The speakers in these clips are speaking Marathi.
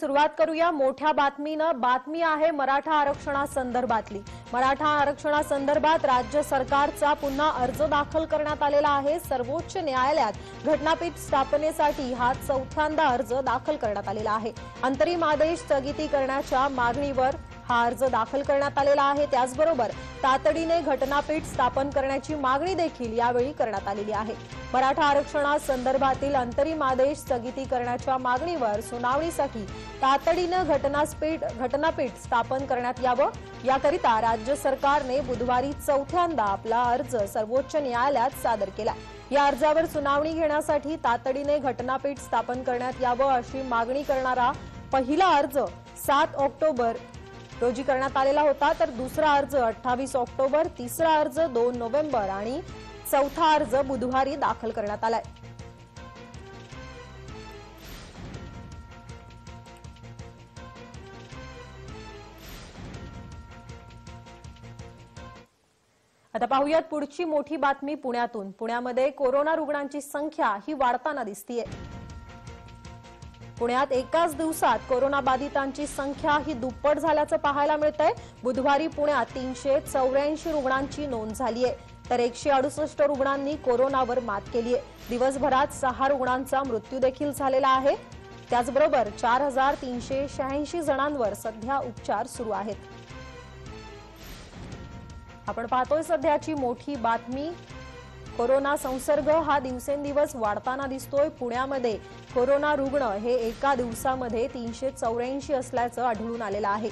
सुरुवात करूया. मोठ्या बातमीनं. बातमी आहे मराठा आरक्षणासंदर्भातली. मराठा आरक्षणासंदर्भात राज्य सरकारचा पुन्हा अर्ज दाखल करण्यात आलेला आहे. सर्वोच्च न्यायालयात घटनापीठ स्थापनेसाठी हा चौथ्यांदा अर्ज दाखल करण्यात आलेला आहे. अंतरिम आदेश स्थगिती करण्याच्या मागणीवर हा अर्ज दाखल करण्यात आलेला आहे. त्याचबरोबर तातडीने घटनापीठ स्थापन करण्याची मागणी देखील यावेळी करण्यात आलेली आहे. मराठा आरक्षणासंदर्भातील अंतरिम आदेश स्थगिती करण्याच्या मागणीवर सुनावणीसाठी तातडीनं घटनापीठ घटनापीठ स्थापन करण्यात यावं. याकरिता राज्य सरकारने बुधवारी चौथ्यांदा आपला अर्ज सर्वोच्च न्यायालयात सादर केला. या अर्जावर सुनावणी घेण्यासाठी तातडीने घटनापीठ स्थापन करण्यात यावं अशी मागणी करणारा पहिला अर्ज सात ऑक्टोबर रोजी करण्यात आलेला होता. तर दुसरा अर्ज अठ्ठावीस ऑक्टोबर तिसरा अर्ज दोन नोव्हेंबर आणि चौथा अर्ज बुधवारी दाखल करण्यात आलाय. आता पाहूयात पुढची मोठी बातमी पुण्यातून. पुण्यामध्ये कोरोना रुग्णांची संख्या ही वाढताना दिसतीये. पुण्यात एकाच दिवसात कोरोना बाधितांची संख्या ही दुप्पट झाल्याचं पाहायला मिळतंय. बुधवारी पुण्यात तीनशे चौऱ्याऐंशी रुग्णांची नोंद झाली आहे तर एकशे अडुसष्ट रुग्णांनी कोरोनावर मात केली आहे दिवसभरात सहा रुग्णांचा मृत्यू देखील झालेला आहे. त्याचबरोबर चार हजार तीनशे शहाऐंशी जणांवर सध्या उपचार सुरू आहेत. आपण पाहतोय सध्याची मोठी बातमी. कोरोना संसर्ग हा दिवसेंदिवस वाढताना दिसतोय पुण्यामध्ये. कोरोना रुग्ण हे एका दिवसामध्ये तीनशे चौऱ्याऐंशी असल्याचं आढळून आलेलं आहे.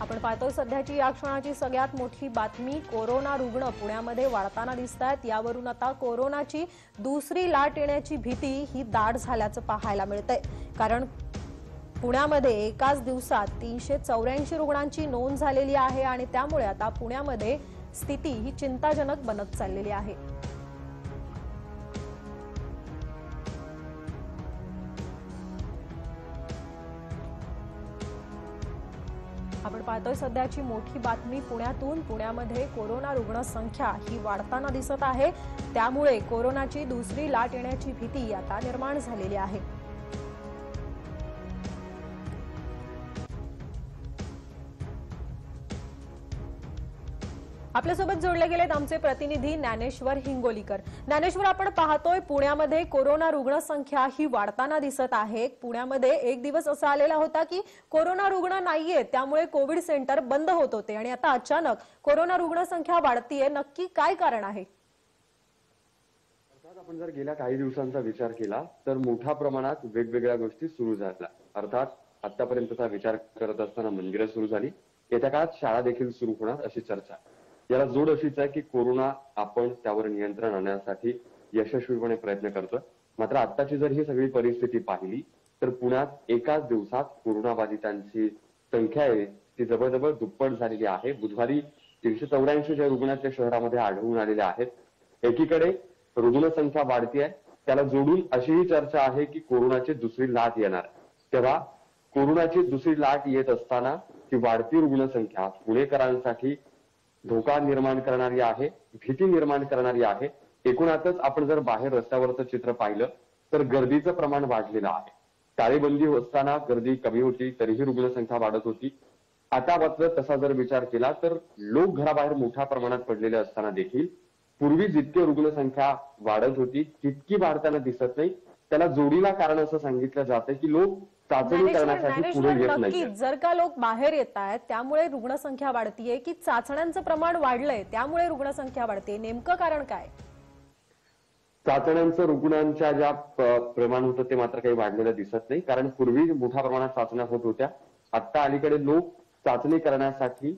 आपण पाहतोय सध्याची या क्षणाची सगळ्यात मोठी बातमी कोरोना रुग्ण पुण्यामध्ये वाढताना दिसत आहेत यावरून आता कोरोनाची दुसरी लाट येण्याची भीती ही दाट झाल्याचं पाहायला मिळतंय. कारण पुण्यामध्ये एकाच दिवसात तीनशे चौऱ्याऐंशी रुग्णांची नोंद झालेली आहे आणि त्यामुळे आता पुण्यामध्ये स्थिती ही चिंताजनक बनत चाललेली आहे. आपण पाहतोय सध्याची मोठी बातमी पुण्यातून. पुण्यामध्ये कोरोना रुग्ण संख्या ही वाढताना दिसत आहे. त्यामुळे कोरोनाची दुसरी लाट येण्याची भीती आता निर्माण झालेली आहे. आपल्यासोबत जोडले गेलेत आमचे प्रतिनिधी ज्ञानेश्वर हिंगोलीकर. ज्ञानेश्वर आपण पाहतोय पुण्यामध्ये कोरोना रुग्णसंख्या ही वाढताना दिसत आहे. पुण्यामध्ये एक दिवस असा आलेला होता की कोरोना रुग्ण नाहीये त्यामुळे कोविड सेंटर बंद होत होते आणि आता अचानक कोरोना रुग्णसंख्या वाढतीये. नक्की काय कारण आहे? आपण जर गेल्या काही दिवसांचा विचार केला तर मोठ्या प्रमाणात वेगवेगळ्या गोष्टी सुरू झाल्या. अर्थात आतापर्यंतचा विचार करत असताना मंदिरं सुरू झाली. येत्या काळात शाळा देखील सुरू होणार अशी चर्चा. याला जोड अशीच आहे की कोरोना आपण त्यावर नियंत्रण आणण्यासाठी यशस्वीपणे प्रयत्न करतोय. मात्र आत्ताची जर ही सगळी परिस्थिती पाहिली तर पुण्यात एकाच दिवसात कोरोनाबाधितांची संख्या आहे ती जवळजवळ दुप्पट झालेली आहे. बुधवारी तीनशे चौऱ्याऐंशी ज्या रुग्णाच्या शहरामध्ये आढळून आलेले आहेत एकीकडे रुग्णसंख्या वाढती आहे. त्याला जोडून अशीही चर्चा आहे की कोरोनाची दुसरी लाट येणार तेव्हा कोरोनाची दुसरी लाट येत असताना ती वाढती रुग्णसंख्या पुणेकरांसाठी धोका निर्माण करणारी आहे भीती निर्माण करणारी आहे. एकूणातच आपण जर बाहेर रस्त्यावरचं चित्र पाहिलं तर गर्दीचं प्रमाण वाढलेलं आहे. टाळेबंदी असताना गर्दी कमी होती तरीही रुग्णसंख्या वाढत होती. आता मात्र तसा जर विचार केला तर लोक घराबाहेर मोठ्या प्रमाणात पडलेले असताना देखील पूर्वी जितकी रुग्णसंख्या वाढत होती तितकी वाढताना दिसत नाही. त्याला जोडीला कारण असं सांगितलं जातं की लोक चाचणी करण्यासाठी पुढे येत नाही जर का लोक बाहेर येत आहेत त्यामुळे रुग्णसंख्या वाढतीये की चाचण्यांचं प्रमाण वाढलंय त्यामुळे रुग्णसंख्या वाढते. नेमकं कारण काय? चाचण्यांचं रुग्णांच्या ज्या प्रमाण होतं ते मात्र काही वाढलेलं दिसत नाही. कारण पूर्वी मोठ्या प्रमाणात चाचण्या होत होत्या. आता अलीकडे लोक चाचणी करण्यासाठी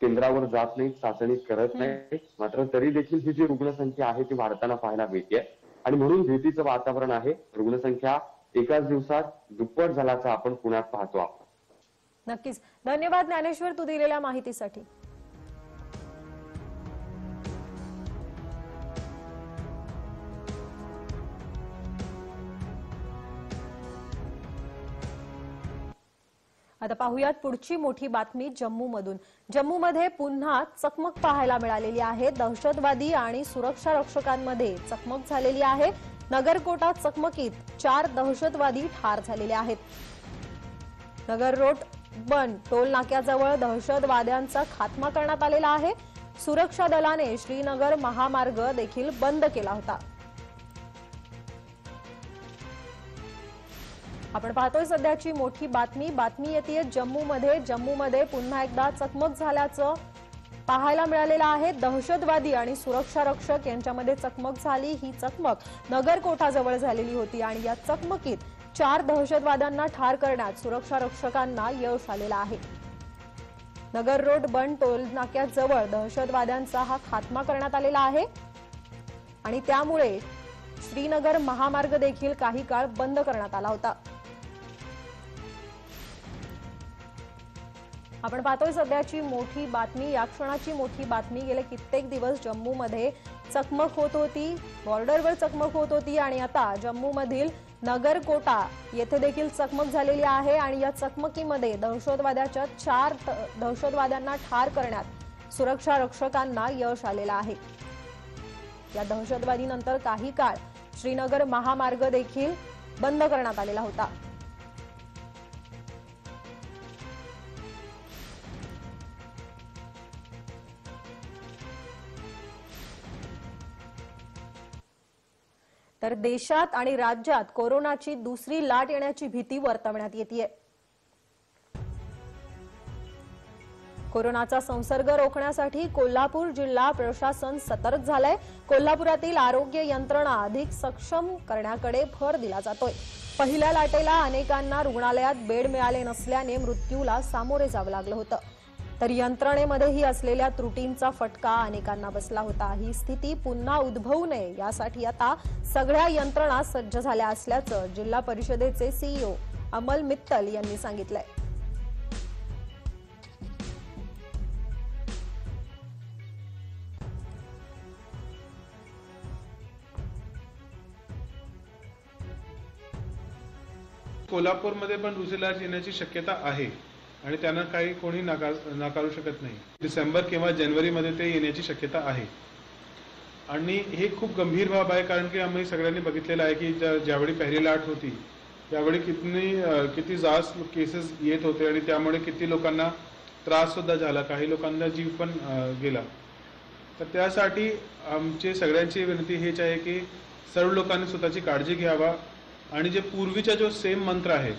केंद्रावर जात नाहीत चाचणी करत नाही मात्र तरी देखील ही जी रुग्णसंख्या आहे ती वाढताना पाहायला मिळते आणि म्हणून भीतीचं वातावरण आहे. रुग्णसंख्या एकाच दिवसात दुप्पट झाल्याचा आपण पुण्यात पाहतो आपण. नक्कीच. धन्यवाद ज्ञानेश्वर तू दिलेल्या माहितीसाठी. आता पाहूयात पुढची मोठी बातमी जम्मूमधून. जम्मूमध्ये पुन्हा चकमक पाहायला मिळालेली आहे. दहशतवादी आणि सुरक्षा रक्षकांमध्ये चकमक झालेली आहे. नगरकोटा चकमकीत चार दहशतवादी ठार झालेले आहेत. नगर रोड बन टोल नाक्याजवळ दहशतवाद्यांचा खात्मा करण्यात आलेला आहे. सुरक्षा दलाने श्रीनगर महामार्ग देखील बंद केला होता. आपण पाहतोय सध्याची मोठी बातमी. बातमी येते जम्मूमध्ये. जम्मूमध्ये पुन्हा एकदा चकमक झाल्याचं पाहायला मिळालेलं आहे दहशतवादी आणि सुरक्षा रक्षक यांच्यामध्ये चकमक झाली. ही चकमक नगरकोठाजवळ झालेली होती आणि या चकमकीत चार दहशतवाद्यांना ठार करण्यात सुरक्षा रक्षकांना यश आलेलं आहे. नगर रोड बन टोल नाक्याजवळ दहशतवाद्यांचा हा खात्मा करण्यात आलेला आहे. आणि त्यामुळे श्रीनगर महामार्ग देखील काही काळ बंद करण्यात आला होता. आपण पाहतोय सध्याची मोठी बातमी या क्षणाची मोठी बातमी. गेले कित्येक दिवस जम्मूमध्ये चकमक होत होती बॉर्डरवर चकमक होत होती आणि आता जम्मूमधील नगरकोटा येथे देखील चकमक झालेली आहे आणि या चकमकीमध्ये दहशतवाद्याच्या चार दहशतवाद्यांना ठार करण्यात सुरक्षा रक्षकांना यश आलेलं आहे. या दहशतवादीनंतर काही काळ श्रीनगर महामार्ग देखील बंद करण्यात आलेला होता. तर देशात आणि राज्यात कोरोनाची दुसरी लाट येण्याची भीती वर्तवण्यात येते कोरोनाचा संसर्ग रोखण्यासाठी कोल्हापूर जिल्हा प्रशासन सतर्क झालंय. कोल्हापुरातील आरोग्य यंत्रणा अधिक सक्षम करण्याकडे भर दिला जातोय. पहिल्या लाटेला अनेकांना रुग्णालयात बेड मिळाले नसल्याने मृत्यूला सामोरे जावं लागलं होतं. तर यंत्रणेमध्येही असलेल्या त्रुटींचा फटका अनेकांना बसला होता. ही स्थिती पुन्हा उद्भवू नये यासाठी आता सगळ्या यंत्रणा सज्ज झाल्या असल्याचं जिल्हा परिषदेचे सीईओ अमल मित्तल यांनी सांगितलंय. कोल्हापूरमध्ये पण दुसरी येण्याची शक्यता आहे. आणि त्यांना काही कोणी नाकार नाकारू शकत नाही. डिसेंबर किंवा जानेवारीमध्ये ते येण्याची शक्यता आहे. आणि हे खूप गंभीर बाब आहे कारण की आम्ही सगळ्यांनी बघितलेलं आहे की ज्या- ज्यावेळी पहिली लाट होती त्यावेळी किती किती जास्त केसेस येत होते आणि त्यामुळे किती लोकांना त्रास सुद्धा झाला काही लोकांना जीव पण गेला. तर त्यासाठी आमची सगळ्यांची विनंती हेच आहे की सर्व लोकांनी स्वतःची काळजी घ्यावा. आणि जे पूर्वीचा जो सेम मंत्र आहे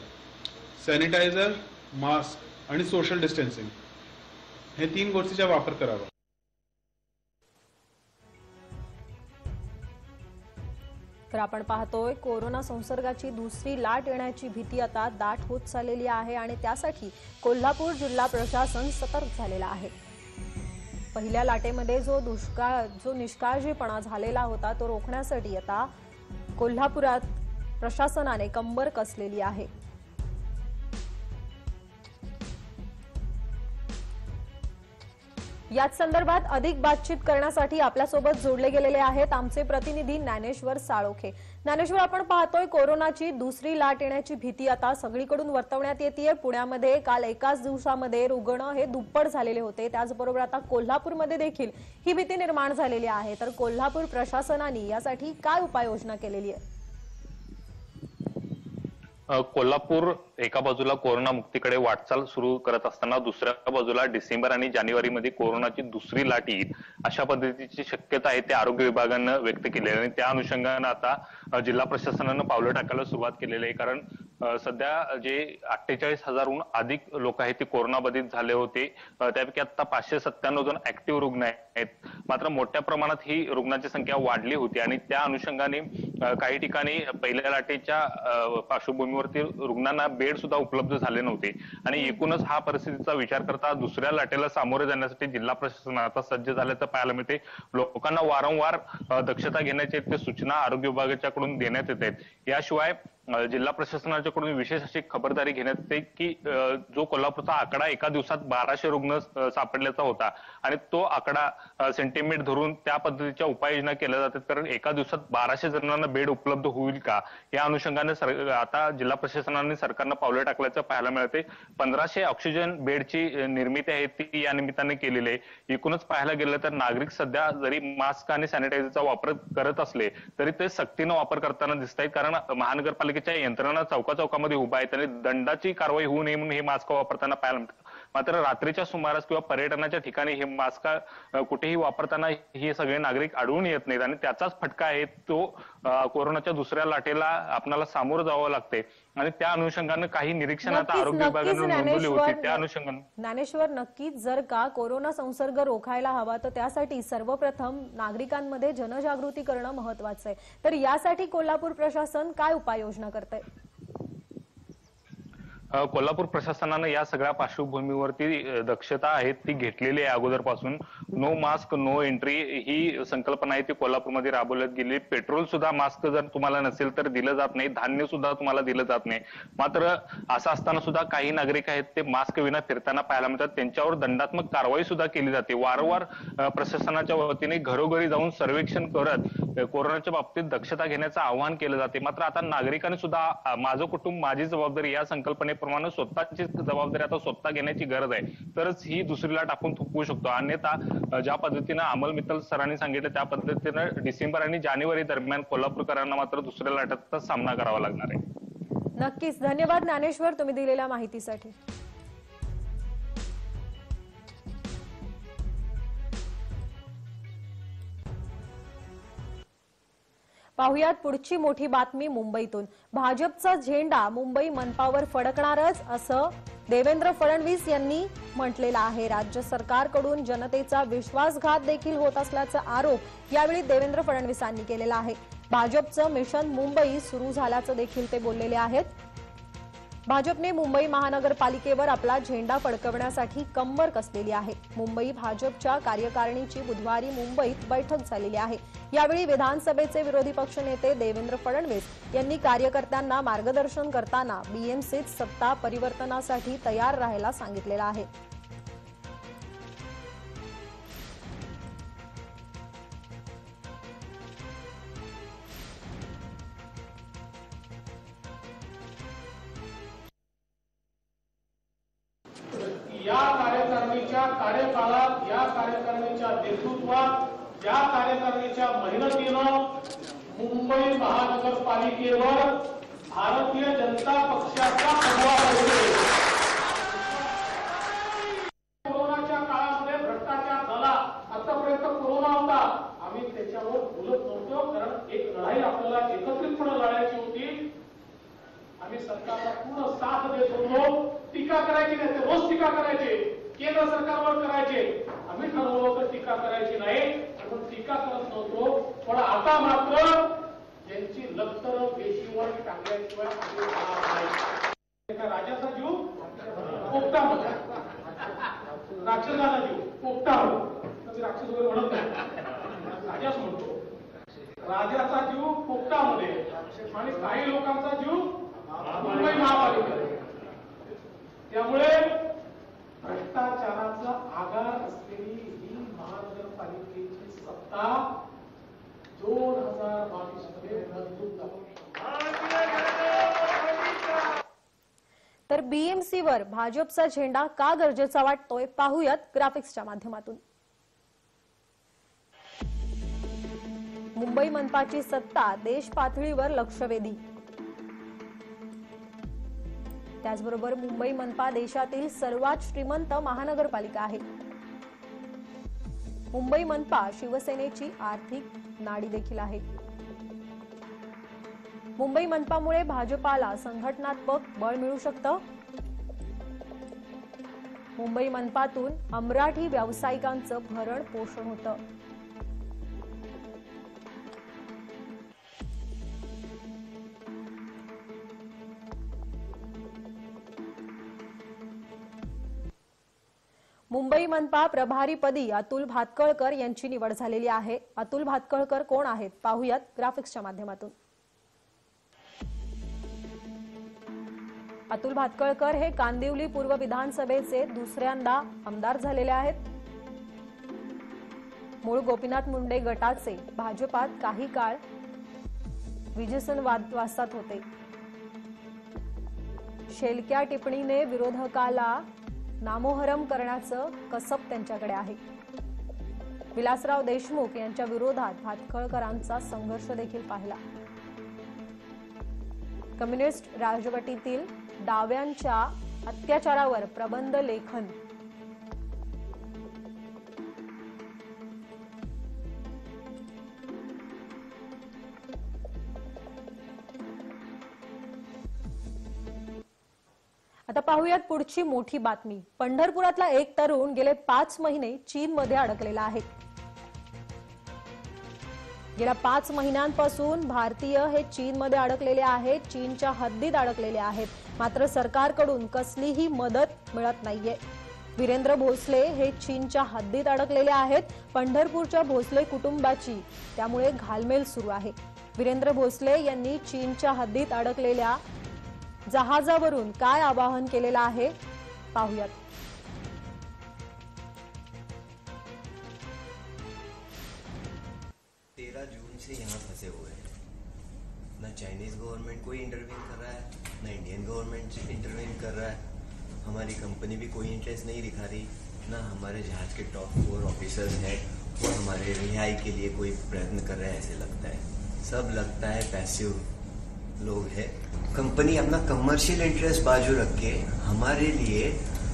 सॅनिटायझर मास्क आणि सोशल डिस्टन्सिंग हे तीन गोष्टीचा वापर करावा. तर आपण पाहतोय कोरोना संसर्गाची दुसरी लाट येण्याची भीती आता दाट होत चाललेली आहे आणि त्यासाठी कोल्हापूर जिल्हा प्रशासन सतर्क झालेला आहे. पहिल्या लाटेमध्ये जो दुष्काळ जो निष्काळजीपणा झालेला होता तो रोखण्यासाठी आता कोल्हापुरात प्रशासनाने कंबर कसलेली आहे. याच संदर्भात अधिक बातचीत करण्यासाठी आपल्यासोबत जोडले गेलेले आहेत आमचे प्रतिनिधी ज्ञानेश्वर साळोखे. ज्ञानेश्वर आपण पाहतोय कोरोनाची दुसरी लाट येण्याची भीती आता सगळीकडून वर्तवण्यात येते पुण्यामध्ये काल एकाच दिवसामध्ये रुग्ण हे दुप्पट झालेले होते. त्याचबरोबर आता कोल्हापूरमध्ये देखील ही भीती निर्माण झालेली आहे. तर कोल्हापूर प्रशासनाने यासाठी काय उपाययोजना केलेली आहे? कोल्हापूर एका बाजूला कोरोना मुक्तीकडे वाटचाल सुरू करत असताना दुसऱ्या बाजूला डिसेंबर आणि जानेवारीमध्ये कोरोनाची दुसरी लाट येईल. अशा पद्धतीची शक्यता आहे ते आरोग्य विभागानं व्यक्त केली आहे. आणि त्या अनुषंगानं आता जिल्हा प्रशासनानं पावलं टाकायला सुरुवात केलेली आहे. कारण सध्या जे अठ्ठेचाळीस हजारहून अधिक लोक आहेत ते कोरोनाबाधित झाले होते. त्यापैकी आता पाचशे सत्त्याण्णव जण ऍक्टिव्ह रुग्ण आहेत. मात्र मोठ्या प्रमाणात ही रुग्णांची संख्या वाढली होती आणि त्या अनुषंगाने काही ठिकाणी पहिल्या लाटेच्या पार्श्वभूमीवरती रुग्णांना बेड सुद्धा उपलब्ध झाले नव्हते. आणि एकूणच हा परिस्थितीचा विचार करता दुसऱ्या लाटेला सामोरे जाण्यासाठी जिल्हा प्रशासन आता सज्ज झाल्याचं पाहायला मिळते. लोकांना वारंवार दक्षता घेण्याचे ते सूचना आरोग्य विभागाच्याकडून देण्यात येत आहेत. याशिवाय जिल्हा प्रशासनाच्याकडून विशेष अशी खबरदारी घेण्यात येते की जो कोल्हापूरचा आकडा एका दिवसात बाराशे रुग्ण सापडल्याचा होता आणि तो आकडा सेंटीमीटर धरून त्या पद्धतीच्या उपाययोजना केल्या जातात. कारण एका दिवसात बाराशे जणांना बेड उपलब्ध होईल का? या अनुषंगाने आता जिल्हा प्रशासनाने सरकारनं पावलं टाकल्याचं पाहायला मिळते. पंधराशे ऑक्सिजन बेडची निर्मिती आहे ती या निमित्ताने केलेली आहे. एकूणच पाहायला गेलं तर नागरिक सध्या जरी मास्क आणि सॅनिटायझरचा वापर करत असले तरी ते सक्तीनं वापर करताना दिसत आहेत कारण महानगरपालिकेच्या यंत्रणा चौका चौकामध्ये उभा आहे त्यांनी दंडाची कारवाई होऊ नये म्हणून हे मास्क वापरताना पाहायला मिळतं. मात्र रात्रीच्या सुमारास किंवा पर्यटनाच्या ठिकाणी हे मास्क कुठेही वापरताना हे सगळे नागरिक आढळून येत नाहीत आणि त्याचाच फटका आहे तो कोरोनाच्या दुसऱ्या लाटेला आपल्याला सामोरं जावं लागते आणि त्या अनुषंगानं काही निरीक्षण आता आरोग्य विभागानं नोंदवली होती. त्या अनुषंगानं ज्ञानेश्वर नक्कीच जर का कोरोना संसर्ग रोखायला हवा तर त्यासाठी सर्वप्रथम नागरिकांमध्ये जनजागृती करणं महत्वाचं आहे. तर यासाठी कोल्हापूर प्रशासन काय उपाययोजना करत आहे कोल्हापूर प्रशासनानं या सगळ्या पार्श्वभूमीवरती दक्षता आहे ती घेतलेली आहे अगोदरपासून. नो मास्क नो एंट्री ही संकल्पना आहे ती कोल्हापूरमध्ये राबवण्यात गेली. पेट्रोल सुद्धा मास्क जर तुम्हाला नसेल तर दिलं जात नाही. धान्य सुद्धा तुम्हाला दिलं जात नाही. मात्र असं असताना सुद्धा काही नागरिक आहेत ते मास्क विना फिरताना पाहायला मिळतात. त्यांच्यावर दंडात्मक कारवाई सुद्धा केली जाते. वारंवार प्रशासनाच्या वतीने घरोघरी जाऊन सर्वेक्षण करत कोरोनाच्या बाबतीत दक्षता घेण्याचं आवाहन केलं जाते. मात्र आता नागरिकांनी सुद्धा माझं कुटुंब माझी जबाबदारी या संकल्पने संकल्पनेप्रमाणे स्वतःची जबाबदारी आता स्वतः घेण्याची गरज आहे. तरच ही दुसरी लाट आपण शकतो. अन्यथा ज्या पद्धतीनं अमल मित्तल सरांनी सांगितलं त्या पद्धतीनं डिसेंबर आणि जानेवारी दरम्यान कोल्हापूरकरांना मात्र दुसऱ्या लाटाचा सामना करावा लागणार आहे. नक्कीच. धन्यवाद ज्ञानेश्वर तुम्ही दिलेल्या माहितीसाठी. पाहुयात पुढची मोठी बातमी मुंबईतून. भाजपचा झेंडा मुंबई मनपावर फडकणारच असं देवेंद्र फडणवीस यांनी म्हटलेलं आहे. राज्य सरकारकडून जनतेचा विश्वासघात देखील होत असल्याचा आरोप यावेळी देवेंद्र फडणवीसांनी केलेला आहे. भाजपचं मिशन मुंबई सुरू झाल्याचं देखील ते बोललेले आहेत. भाजपने मुंबई महानगरपालिकेवर आपला झेंडा फडकवण्यासाठी कंबर कसलेली आहे? मुंबई भाजपच्या कार्यकारिणीची बुधवारी मुंबईत बैठक झालेली आहे. यावेळी विधानसभेचे विरोधी पक्षनेते देवेंद्र फडणवीस यांनी कार्यकर्त्यांना मार्गदर्शन करताना बीएमसीत सत्ता परिवर्तनासाठी तयार राहायला सांगितलेलं आहे. आम्ही सरकारला पूर्ण साथ देत. होतो टीका करायची नाही ते रोज टीका करायचे. केंद्र सरकारवर करायचे. आम्ही ठरवलं होतं टीका करायची नाही. आपण टीका करत नव्हतो. पण आता मात्र यांची लक्तर पेशीवर टाकल्याशिवाय राजाचा जीव पोपटा पोपटामध्ये राक्षसाचा जीव पोपटा म्हणून राक्षस वगैरे म्हणत नाही. राजाच म्हणतो. राजाचा जीव पोपटामध्ये. आणि काही लोकांचा जीव मुंबई महापालिका त्यामुळे भ्रष्टाचाराचा आगार असलेली ही महानगरपालिकेची सत्ता दोन हजार बावीसमध्ये मजबूत झाली. तर बीएमसीवर भाजपचा झेंडा का गरजेचा वाटतोय पाहूयात ग्राफिक्सच्या माध्यमातून. मुंबई मनपाची सत्ता देश पातळीवर लक्षवेधी. त्याचबरोबर मुंबई मनपा देशातील सर्वात श्रीमंत महानगरपालिका आहे. मुंबई मनपा शिवसेनेची आर्थिक नाडी देखील आहे. मुंबई मनपामुळे भाजपाला संघटनात्मक बळ मिळू शकतं. मुंबई मनपातून अमराठी व्यावसायिकांचं भरण पोषण होतं. मुंबई मनपा प्रभारीपदी अतुल भातकळकर यांची निवड झालेली आहे. अतुल भातकळकर कोण आहेत? पाहूयात ग्राफिक्सच्या माध्यमातून. अतुल भातकळकर हे कांदिवली पूर्व विधानसभेचे दुसऱ्यांदा आमदार झालेले आहेत. मूळ गोपीनाथ मुंडे गटाचे भाजपात काही काळ विजयसन वादवासात होते. शेलक्या टिप्पणीने विरोधकाला नामोहरम करण्याचं कसब त्यांच्याकडे आहे. विलासराव देशमुख यांच्या विरोधात भातखळकरांचा संघर्ष देखील पाहिला. कम्युनिस्ट राजवटीतील डाव्यांच्या अत्याचारावर प्रबंध लेखन पाहूयात पुढची मोठी बातमी. पंढरपुरातला एक तरुण गेले पाच महिने चीनमध्ये अडकलेला आहे. गेल्या पाच महिन्यांपासून भारतीय हे चीनमध्ये अडकलेले आहेत चीनच्या हद्दीत अडकलेले आहेत. मात्र सरकारकडून कसलीही मदत मिळत नाहीये. वीरेंद्र भोसले हे चीनच्या हद्दीत अडकलेले आहेत पंढरपूरच्या भोसले कुटुंबाची. त्यामुळे घालमेल सुरू आहे. वीरेंद्र भोसले यांनी चीनच्या हद्दीत अडकलेल्या जहाजावरून काय आवाहन आहे? पाहूयात. तेरह जून से यहाँ फंसे हुए हैं। न चाइनीज़ गवर्नमेंट कोई इंटरवीन कर रहा है, ना इंडियन गवर्नमेंट इंटरवीन कर रहा है। हमारी कंपनी भी कोई इंटरेस्ट नहीं दिखा रही, न हमारे जहाज़ के टॉप फोर ऑफिसर्स हैं वो हमारे रिहाई के लिए कोई प्रयत्न कर रहे हैं, ऐसे लगता है। सब लगता है पैसिव लोग हैं। कंपनी अपना कमर्शियल इंटरेस्ट बाजू रख के हमारे लिए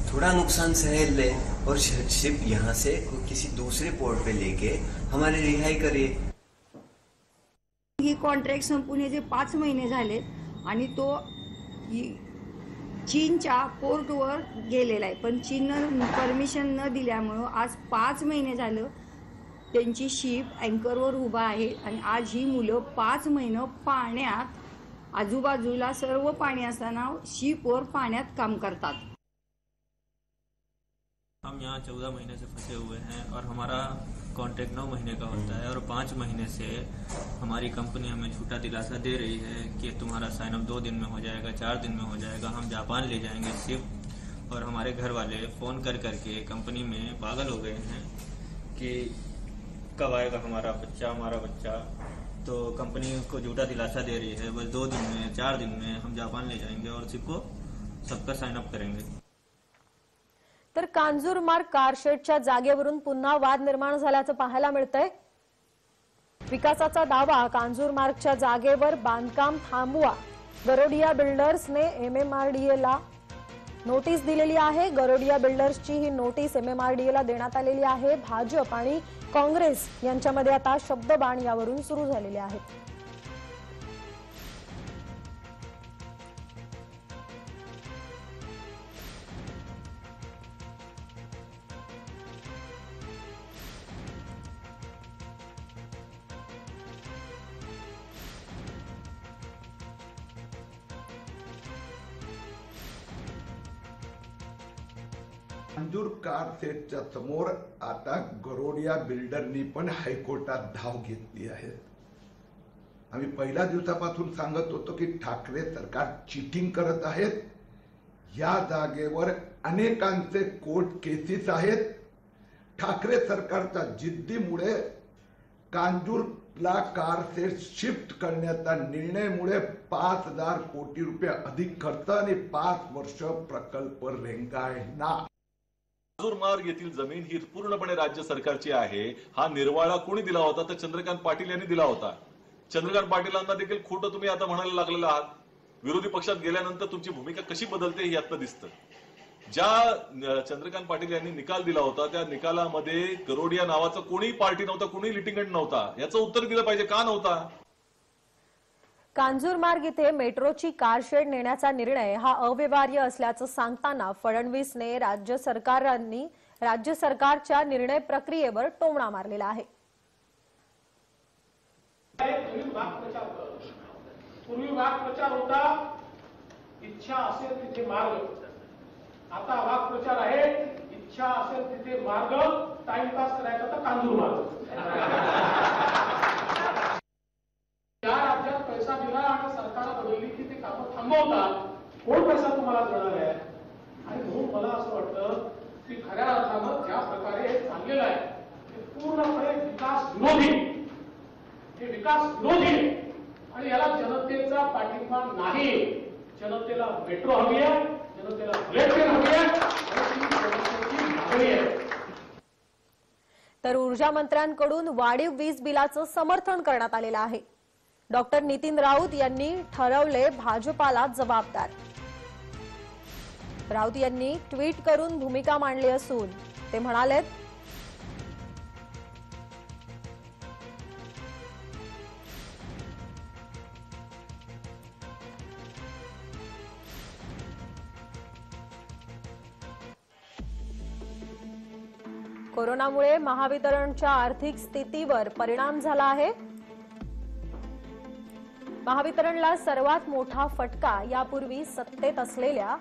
थोड़ा नुकसान सह ले और शिप यहाँ से किसी दूसरे पोर्ट पे लेके हमारी रिहाई करे। ही कॉन्ट्रॅक्ट हे जे पाच महिने आणि तो इ- चीनच्या पोर्टवर गेलेला आहे. पण चीननं परमिशन न दिल्यामुळं आज पाच महिने झालं त्यांची शिप अँकरवर उभा आहे आज ही मुलं पाच महिनं पाण्यात आजूबाजूला सर्व पाणी असताना शिपवर पाण्यात काम करतात. हम यहाँ चौदह महीने से फंसे हुए हैं और हमारा कॉन्ट्रैक्ट नौ महीने का होता है और पाँच महीने से हमारी कंपनी हमें झूठा दिलासा दे रही है कि तुम्हारा साइन अप दो दिन में हो जाएगा, चार दिन में हो जाएगा, हम जापान ले जाएँगे सिर्फ़ और हमारे घर वाले फ़ोन कर करके कंपनी में पागल हो गए हैं कि कब आएगा हमारा बच्चा हमारा बच्चा। तो कंपनी को झूठा दिलासा दे रही है। बस दो दिन में चार दिन में हम जापान ले जाएंगे और सिर्फ सबका साइन अप करेंगे। तर कांजूरमार्ग कारशेडच्या जागेवरून पुन्हा वाद निर्माण झाल्याचं पाहायला मिळतंय. विकासाचा दावा कांजूरमार्गच्या जागेवर बांधकाम थांबवा. गरोडिया बिल्डर्सने एमएमआरडीएला नोटीस दिलेली आहे. गरोडिया बिल्डर्सची ही नोटीस एमएमआरडीएला देण्यात आलेली आहे. भाजप आणि काँग्रेस यांच्यामध्ये आता शब्दबाण यावरून सुरू झालेले आहेत. अंजूर कार सेटच्या समोर आता गरोडिया बिल्डरनी पण हायकोर्टात धाव घेतली आहे. आम्ही पहिल्या दिवसापासून सांगत होतो की ठाकरे सरकार चिटिंग करत आहेत. या जागेवर अनेकांचे कोर्ट केसेस आहेत. ठाकरे सरकारच्या जिद्दीमुळे कांजूरला कार सेट शिफ्ट करण्याचा निर्णयमुळे पाच हजार कोटी रुपये अधिक खर्च आणि पाच वर्ष प्रकल्प रेंगाळणार. मार्ग येथील जमीन ही पूर्णपणे राज्य सरकारची आहे. हा निर्वाळा कोणी दिला होता? तर चंद्रकांत पाटील यांनी दिला होता. चंद्रकांत पाटीलांना देखील खोटं तुम्ही आता म्हणायला लागलेला आहात. विरोधी पक्षात गेल्यानंतर तुमची भूमिका कशी बदलते हे आता दिसतं. ज्या चंद्रकांत पाटील यांनी निकाल दिला होता त्या निकालामध्ये करोडिया नावाचा कोणी पार्टी नव्हता कोणी लिटिगंट नव्हता. याचं उत्तर दिलं पाहिजे. का नव्हता? कांजूरमार्ग इथे मेट्रोची कारशेड नेण्याचा निर्णय हा अव्यवहार्य असल्याचं सांगताना फडणवीसने राज्य सरकारांनी राज्य सरकारच्या निर्णय प्रक्रियेवर टोमणा मारलेला आहे. पूर्वी वाक्प्रचार होता. इच्छा असेल तिथे मार्ग. आता वाक्प्रचार आहे. इच्छा असेल तिथे मार्ग. टाइमपास करायचा तर कांजूर मार्ग या राज्यात पैसा दिला आणि सरकार बदलली की ते कामं थांबवतात कोण पैसा तुम्हाला देणार आहे? आणि म्हणून मला असं वाटतं की खऱ्या अर्थानं ज्या प्रकारे हे चाललेलं आहे ते पूर्णपणे विकास विरोधी. हे विकास विरोधी. आणि याला जनतेचा पाठिंबा नाही. जनतेला मेट्रो हवी आहे जनतेला बुलेट ट्रेन हवी आहे जनतेची मागणी आहे. तर ऊर्जा मंत्र्यांकडून वाढीव वीज बिलाचं समर्थन करण्यात आलेलं आहे. डॉक्टर नितीन राऊत यांनी ठरवले भाजपाला जबाबदार. राऊत यांनी ट्विट करून भूमिका मांडली असून ते म्हणाले कोरोनामुळे महावितरणच्या आर्थिक स्थितीवर परिणाम झाला आहे. महावितरणला सर्वात मोठा फटका यापूर्वी सत्तेत असलेल्या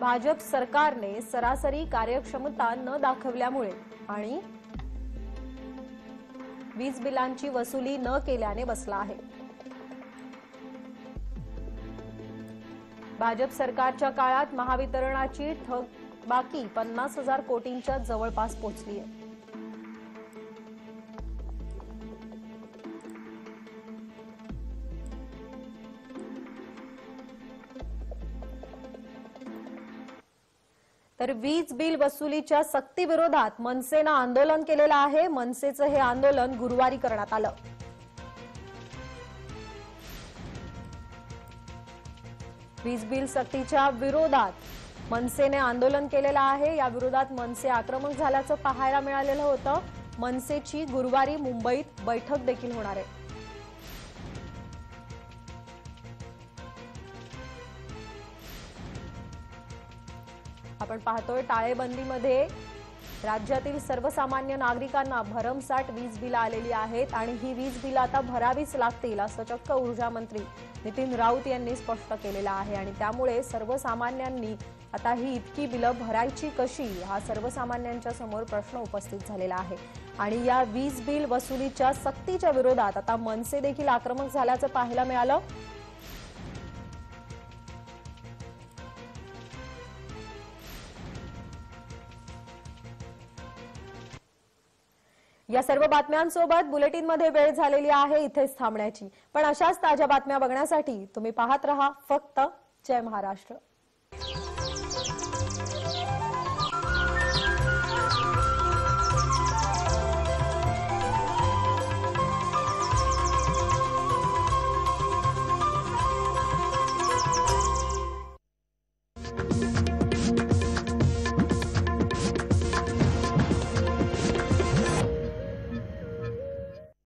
भाजप सरकारने सरासरी कार्यक्षमता न दाखवल्यामुळे आणि वीज बिलांची वसुली न केल्याने बसला आहे. भाजप सरकारच्या काळात महावितरणाची थकबाकी पन्नास हजार कोटींच्या जवळपास पोहोचली आहे. वीज बिल वसुलीच्या सक्ती विरोधात मनसेनं आंदोलन केलेलं आहे. मनसेचं हे आंदोलन गुरुवारी करण्यात आलं. वीज बिल सक्तीच्या विरोधात मनसेने आंदोलन केलेलं आहे. या विरोधात मनसे आक्रमक झाल्याचं पाहायला मिळालेलं होतं. मनसेची गुरुवारी मुंबईत बैठक देखील होणार आहे. आपण पाहतोय टाळेबंदीमध्ये राज्यातील सर्वसामान्य नागरिकांना भरमसाठ वीज बिलं आलेली आहेत आणि ही वीज बिलं आता भरावीच लागतील असं चक्क ऊर्जा मंत्री नितीन राऊत यांनी स्पष्ट केलेलं आहे. आणि त्यामुळे सर्वसामान्यांनी आता ही इतकी बिलं भरायची कशी? हा सर्वसामान्यांच्या समोर प्रश्न उपस्थित झालेला आहे. आणि या वीज बिल वसुलीच्या सक्तीच्या विरोधात आता मनसे देखील आक्रमक झाल्याचं पाहायला मिळालं. या सर्व बातम्यांसोबत बुलेटिनमध्ये वेळ झालेली आहे इथेच थांबण्याची. पण अशाच ताज्या बातम्या बघण्यासाठी तुम्ही पाहत रहा फक्त जय महाराष्ट्र.